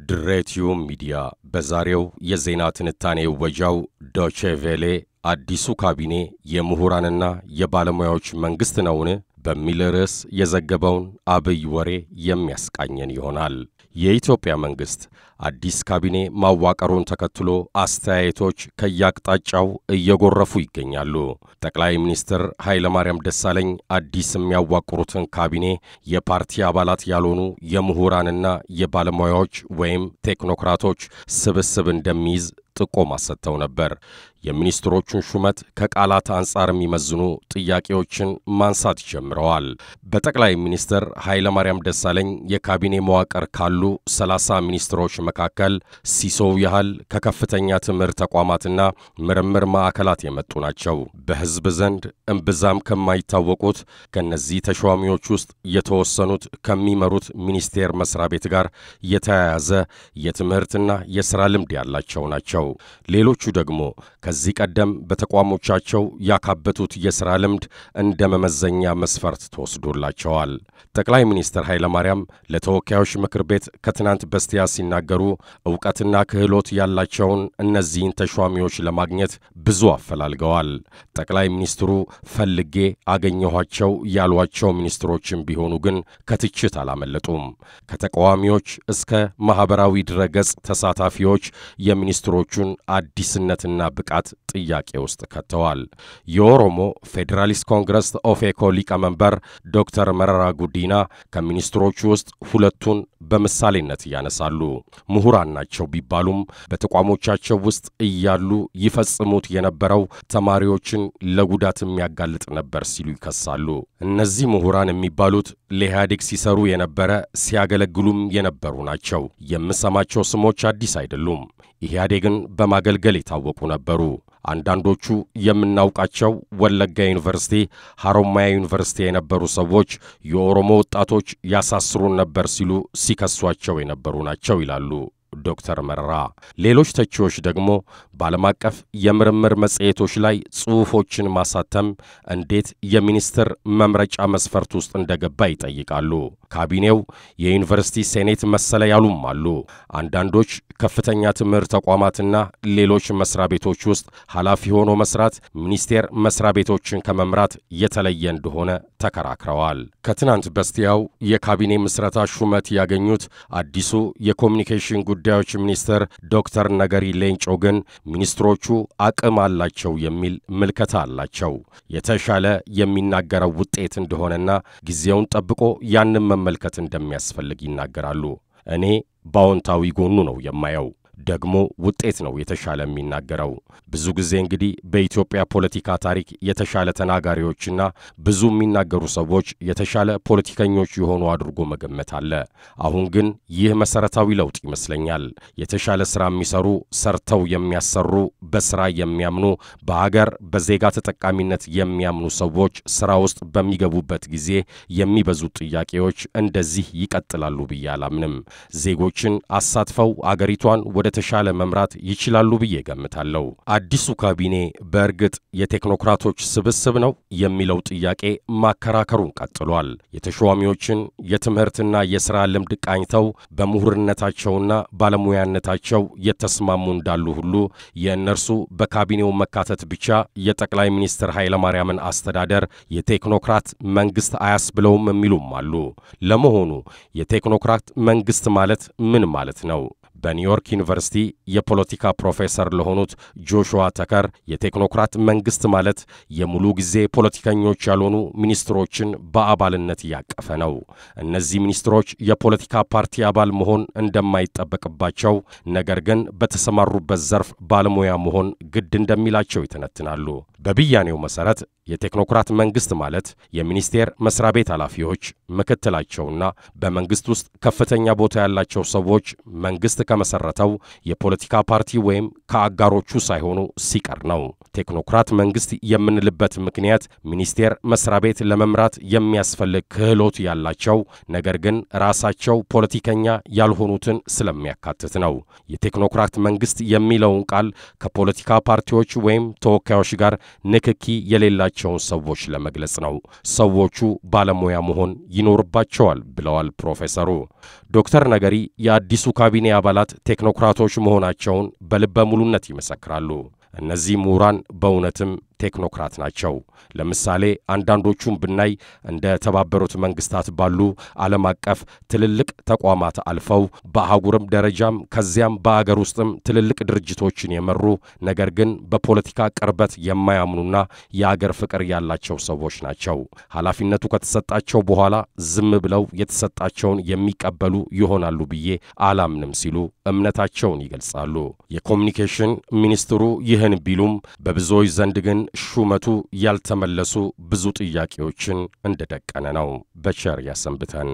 ድሬቲዩ ሚዲያ በዛሬው የዜና ትንታኔ ወጃው ዶቼ ቬሌ አዲሱ ካቢኔ የምሁራንና የባለሙያዎች መንግሥት ነውን? በሚል ርዕስ የዘገበውን አብይ ወሬ የሚያስቃኘን ይሆናል። የኢትዮጵያ መንግሥት አዲስ ካቢኔ ማዋቀሩን ተከትሎ አስተያየቶች ከየአቅጣጫው እየጎረፉ ይገኛሉ። ጠቅላይ ሚኒስትር ኃይለማርያም ደሳለኝ አዲስ የሚያዋቅሩትን ካቢኔ የፓርቲ አባላት ያልሆኑ የምሁራንና የባለሙያዎች ወይም ቴክኖክራቶች ስብስብ እንደሚይዝ ጥቆማ ሰጥተው ነበር። የሚኒስትሮቹን ሹመት ከቃላት አንጻር የሚመዝኑ ጥያቄዎችን ማንሳት ጀምረዋል። በጠቅላይ ሚኒስትር ኃይለማርያም ደሳለኝ የካቢኔ መዋቅር ካሉ ሰላሳ ሚኒስትሮች መካከል ሲሶው ያህል ከከፍተኛ ትምህርት ተቋማትና ምርምር ማዕከላት የመጡ ናቸው። በሕዝብ ዘንድ እምብዛም ከማይታወቁት ከእነዚህ ተሿሚዎች ውስጥ የተወሰኑት ከሚመሩት ሚኒስቴር መስሪያ ቤት ጋር የተያያዘ የትምህርትና የሥራ ልምድ ያላቸው ናቸው። ሌሎቹ ደግሞ ከዚህ ቀደም በተቋሞቻቸው ያካበቱት የሥራ ልምድ እንደ መመዘኛ መስፈርት ተወስዶላቸዋል። ጠቅላይ ሚኒስትር ኃይለማርያም ለተወካዮች ምክር ቤት ከትናንት በስቲያ ሲናገሩ ዕውቀትና ክህሎት ያላቸውን እነዚህን ተሿሚዎች ለማግኘት ብዙ አፈላልገዋል። ጠቅላይ ሚኒስትሩ ፈልጌ አገኘኋቸው ያሏቸው ሚኒስትሮችም ቢሆኑ ግን ከትችት አላመለጡም። ከተቃዋሚዎች እስከ ማኅበራዊ ድረገጽ ተሳታፊዎች የሚኒስትሮቹን አዲስነትና ብቃት ጥያቄ ውስጥ ከተዋል። የኦሮሞ ፌዴራሊስት ኮንግረስ ኦፌኮ ሊቀመንበር ዶክተር መረራ ጉዲና ከሚኒስትሮቹ ውስጥ ሁለቱን በምሳሌነት ያነሳሉ። ምሁራን ናቸው ቢባሉም በተቋሞቻቸው ውስጥ እያሉ ይፈጽሙት የነበረው ተማሪዎችን ለጉዳት የሚያጋልጥ ነበር ሲሉ ይከሳሉ። እነዚህ ምሁራን የሚባሉት ለኢህአዴግ ሲሰሩ የነበረ ሲያገለግሉም የነበሩ ናቸው። የምሰማቸው ስሞች አዲስ አይደሉም። ኢህአዴግን በማገልገል የታወቁ ነበሩ። አንዳንዶቹ የምናውቃቸው ወለጋ ዩኒቨርሲቲ፣ ሐሮማያ ዩኒቨርሲቲ የነበሩ ሰዎች የኦሮሞ ወጣቶች ያሳስሩን ነበር ሲሉ ሲከሷቸው የነበሩ ናቸው ይላሉ ዶክተር መረራ። ሌሎች ተቺዎች ደግሞ በዓለም አቀፍ የምርምር መጽሔቶች ላይ ጽሑፎችን ማሳተም እንዴት የሚኒስትር መምረጫ መስፈርት ውስጥ እንደገባ ይጠይቃሉ። ካቢኔው የዩኒቨርሲቲ ሴኔት መሰለ ያሉም አሉ። አንዳንዶች ከፍተኛ ትምህርት ተቋማትና ሌሎች መስሪያ ቤቶች ውስጥ ኃላፊ ሆኖ መስራት ሚኒስቴር መስሪያ ቤቶችን ከመምራት የተለየ እንደሆነ ተከራክረዋል። ከትናንት በስቲያው የካቢኔ ምስረታ ሹመት ያገኙት አዲሱ የኮሚኒኬሽን ጉዳዮች ሚኒስትር ዶክተር ነገሪ ሌንጮ ግን ሚኒስትሮቹ አቅም አላቸው የሚል ምልከታ አላቸው። የተሻለ የሚናገረው ውጤት እንደሆነና ጊዜውን ጠብቆ ያንን መመልከት እንደሚያስፈልግ ይናገራሉ። እኔ በአዎንታዊ ጎኑ ነው የማየው። ደግሞ ውጤት ነው የተሻለ የሚናገረው። ብዙ ጊዜ እንግዲህ በኢትዮጵያ ፖለቲካ ታሪክ የተሻለ ተናጋሪዎችና ብዙ የሚናገሩ ሰዎች የተሻለ ፖለቲከኞች የሆኑ አድርጎ መገመት አለ። አሁን ግን ይህ መሰረታዊ ለውጥ ይመስለኛል። የተሻለ ስራ የሚሰሩ ሰርተው የሚያሰሩ በስራ የሚያምኑ በሀገር በዜጋ ተጠቃሚነት የሚያምኑ ሰዎች ስራ ውስጥ በሚገቡበት ጊዜ የሚበዙት ጥያቄዎች እንደዚህ ይቀጥላሉ ብዬ አላምንም። ዜጎችን አሳትፈው አገሪቷን ወደ ተሻለ መምራት ይችላሉ ብዬ ገምታለሁ። አዲሱ ካቢኔ በእርግጥ የቴክኖክራቶች ስብስብ ነው የሚለው ጥያቄ ማከራከሩን ቀጥሏል። የተሿሚዎችን የትምህርትና የሥራ ልምድ ቃኝተው በምሁርነታቸውና ባለሙያነታቸው የተስማሙ እንዳሉ ሁሉ የእነርሱ በካቢኔው መካተት ብቻ የጠቅላይ ሚኒስትር ኃይለማርያምን አስተዳደር የቴክኖክራት መንግሥት አያስብለውም የሚሉም አሉ። ለመሆኑ የቴክኖክራት መንግሥት ማለት ምን ማለት ነው? በኒውዮርክ ዩኒቨርሲቲ የፖለቲካ ፕሮፌሰር ለሆኑት ጆሹዋ ተከር የቴክኖክራት መንግሥት ማለት የሙሉ ጊዜ ፖለቲከኞች ያልሆኑ ሚኒስትሮችን በአባልነት ያቀፈ ነው። እነዚህ ሚኒስትሮች የፖለቲካ ፓርቲ አባል መሆን እንደማይጠበቅባቸው፣ ነገር ግን በተሰማሩበት ዘርፍ ባለሙያ መሆን ግድ እንደሚላቸው ይተነትናሉ። በብያኔው መሠረት የቴክኖክራት መንግሥት ማለት የሚኒስቴር መስሪያ ቤት ኃላፊዎች፣ ምክትላቸውና በመንግሥት ውስጥ ከፍተኛ ቦታ ያላቸው ሰዎች መንግሥት ከመሠረተው የፖለቲካ ፓርቲ ወይም ከአጋሮቹ ሳይሆኑ ሲቀር ነው። ቴክኖክራት መንግሥት የምንልበት ምክንያት ሚኒስቴር መስሪያ ቤት ለመምራት የሚያስፈልግ ክህሎት ያላቸው ነገር ግን ራሳቸው ፖለቲከኛ ያልሆኑትን ስለሚያካትት ነው። የቴክኖክራት መንግሥት የሚለውን ቃል ከፖለቲካ ፓርቲዎች ወይም ተወካዮች ጋር ንክኪ የሌላቸው ያላቸውን ሰዎች ለመግለጽ ነው። ሰዎቹ ባለሙያ መሆን ይኖርባቸዋል ብለዋል ፕሮፌሰሩ። ዶክተር ነገሪ የአዲሱ ካቢኔ አባላት ቴክኖክራቶች መሆናቸውን በልበ ሙሉነት ይመሰክራሉ። እነዚህ ምሁራን በእውነትም ቴክኖክራት ናቸው። ለምሳሌ አንዳንዶቹም ብናይ እንደ ተባበሩት መንግስታት ባሉ ዓለም አቀፍ ትልልቅ ተቋማት አልፈው በአህጉርም ደረጃም ከዚያም በአገር ውስጥም ትልልቅ ድርጅቶችን የመሩ ነገር ግን በፖለቲካ ቅርበት የማያምኑና የአገር ፍቅር ያላቸው ሰዎች ናቸው። ኃላፊነቱ ከተሰጣቸው በኋላ ዝም ብለው የተሰጣቸውን የሚቀበሉ ይሆናሉ ብዬ አላምንም ሲሉ እምነታቸውን ይገልጻሉ። የኮሚኒኬሽን ሚኒስትሩ ይህን ቢሉም በብዙዎች ዘንድ ግን ሹመቱ ያልተመለሱ ብዙ ጥያቄዎችን እንደደቀነ ነው። በቸር ያሰንብተን።